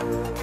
Bye.